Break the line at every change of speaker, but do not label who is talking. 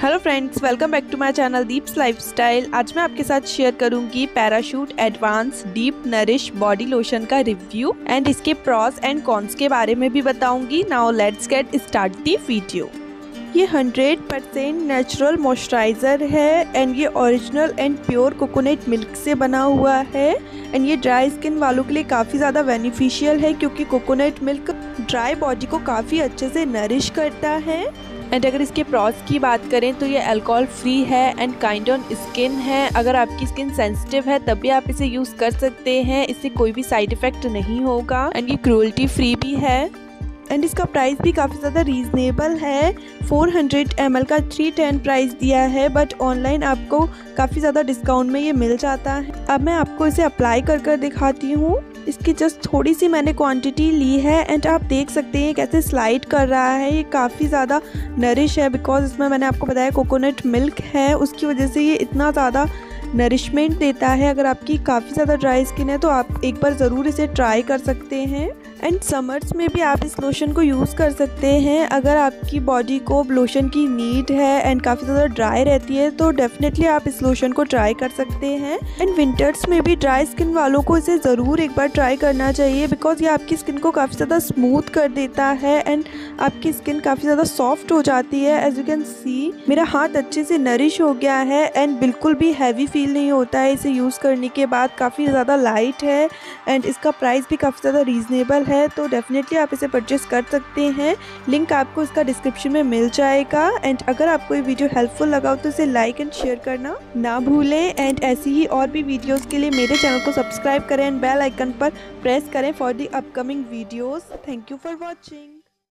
Hello friends welcome back to my channel Deeps lifestyle आज मैं आपके साथ शेयर करूँगी parachute advance deep nourish body lotion का रिव्यू एंड इसके प्रॉस एंड कॉन्स के बारे में भी बताऊँगी। Now let's get start the video ये 100 परसेंट नेचुरल मॉइस्चराइज़र है एंड ये original and pure coconut milk से बना हुआ है एंड ये ड्राई स्किन वालों के लिए काफ़ी ज़्यादा बेनिफिशियल है क्योंकि कोकोनट मिल्क ड्राई बॉडी को काफ़ी अच्छे से नरिश करता है। एंड अगर इसके प्रॉस की बात करें तो ये अल्कोहल फ्री है एंड काइंड ऑन स्किन है। अगर आपकी स्किन सेंसिटिव है, तब भी आप इसे यूज़ कर सकते हैं। इससे कोई भी साइड इफ़ेक्ट नहीं होगा। एंड ये क्रूअल्टी फ्री भी है। एंड इसका प्राइस भी काफ़ी ज़्यादा रीज़नेबल है। 400 हंड्रेड का 310 प्राइस दिया है बट ऑनलाइन आपको काफ़ी ज़्यादा डिस्काउंट में ये मिल जाता है। अब मैं आपको इसे अप्लाई कर कर दिखाती हूँ। इसकी जस्ट थोड़ी सी मैंने क्वांटिटी ली है एंड आप देख सकते हैं कैसे स्लाइड कर रहा है। ये काफ़ी ज़्यादा नरिश है बिकॉज़ इसमें मैंने आपको बताया कोकोनट मिल्क है। उसकी वजह से ये इतना ज़्यादा नरिशमेंट देता है। अगर आपकी काफ़ी ज़्यादा ड्राई स्किन है तो आप एक बार ज़रूर इसे ट्राई कर सकते हैं। एंड समर्स में भी आप इस लोशन को यूज़ कर सकते हैं। अगर आपकी बॉडी को लोशन की नीड है एंड काफ़ी ज़्यादा ड्राई रहती है तो डेफिनेटली आप इस लोशन को ट्राई कर सकते हैं। एंड विंटर्स में भी ड्राई स्किन वालों को इसे ज़रूर एक बार ट्राई करना चाहिए बिकॉज़ ये आपकी स्किन को काफ़ी ज़्यादा स्मूथ कर देता है एंड आपकी स्किन काफ़ी ज़्यादा सॉफ्ट हो जाती है। एज यू कैन सी मेरा हाथ अच्छे से नरिश हो गया है एंड बिल्कुल भी हैवी फील नहीं होता है। इसे यूज़ करने के बाद काफ़ी ज़्यादा लाइट है एंड इसका प्राइस भी काफ़ी ज़्यादा रीज़नेबल है तो डेफिनेटली आप इसे परचेस कर सकते हैं। लिंक आपको इसका डिस्क्रिप्शन में मिल जाएगा। एंड अगर आपको ये वीडियो हेल्पफुल लगा हो तो इसे लाइक एंड शेयर करना ना भूलें। एंड ऐसी ही और भी वीडियोज़ के लिए मेरे चैनल को सब्सक्राइब करें। एंड बेल आइकन पर प्रेस करें for the upcoming videos thank you for watching